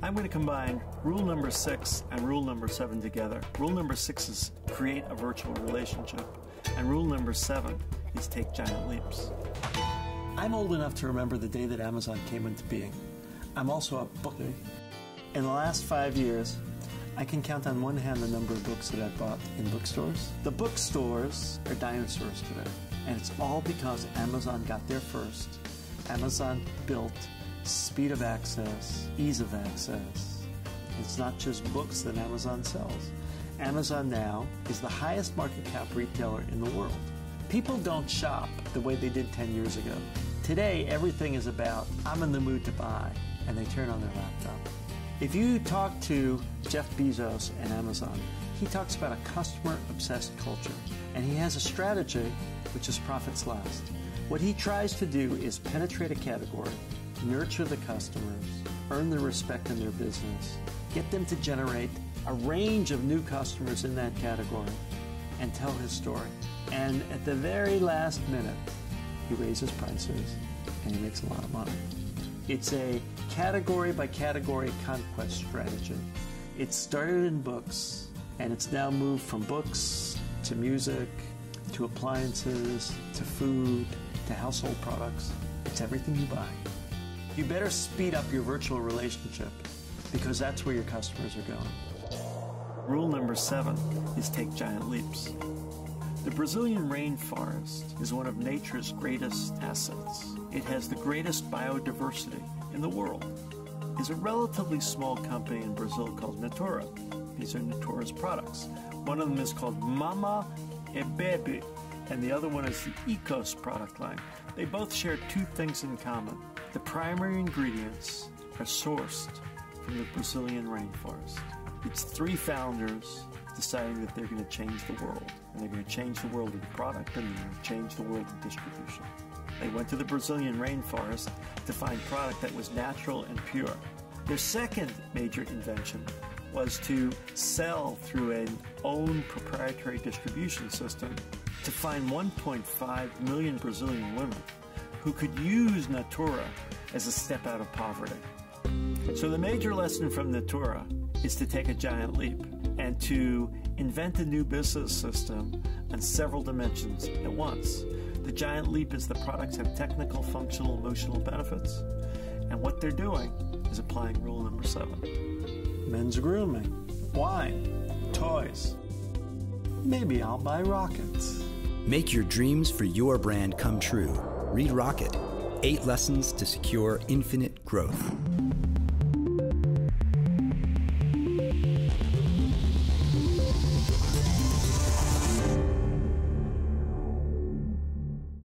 I'm going to combine rule number six and rule number seven together. Rule number six is create a virtual relationship, and rule number seven is take giant leaps. I'm old enough to remember the day that Amazon came into being. I'm also a book. In the last five years, I can count on one hand the number of books that I've bought in bookstores. The bookstores are dinosaurs today, and it's all because Amazon got there first. Amazon built speed of access, ease of access. It's not just books that Amazon sells. Amazon now is the highest market cap retailer in the world. People don't shop the way they did 10 years ago. Today, everything is about, I'm in the mood to buy, and they turn on their laptop. If you talk to Jeff Bezos and Amazon, he talks about a customer obsessed culture, and he has a strategy which is profits last. What he tries to do is penetrate a category nurture the customers, earn their respect in their business, get them to generate a range of new customers in that category, and tell his story. And at the very last minute, he raises prices and he makes a lot of money. It's a category by category conquest strategy. It started in books and it's now moved from books to music to appliances to food to household products. It's everything you buy. You better speed up your virtual relationship because that's where your customers are going. Rule number seven is take giant leaps. The Brazilian rainforest is one of nature's greatest assets. It has the greatest biodiversity in the world. It's a relatively small company in Brazil called Natura. These are Natura's products. One of them is called Mama e Bebe, and the other one is the Ekos product line. They both share two things in common. The primary ingredients are sourced from the Brazilian rainforest. It's three founders deciding that they're going to change the world. And they're going to change the world in product and they're going to change the world in distribution. They went to the Brazilian rainforest to find product that was natural and pure. Their second major invention was to sell through an own proprietary distribution system to find 1.5 million Brazilian women who could use Natura as a step out of poverty. So, the major lesson from Natura is to take a giant leap and to invent a new business system on several dimensions at once. The giant leap is the products have technical, functional, emotional benefits. And what they're doing is applying rule number seven men's grooming, wine, toys. Maybe I'll buy rockets. Make your dreams for your brand come true. Read Rocket Eight Lessons to Secure Infinite Growth.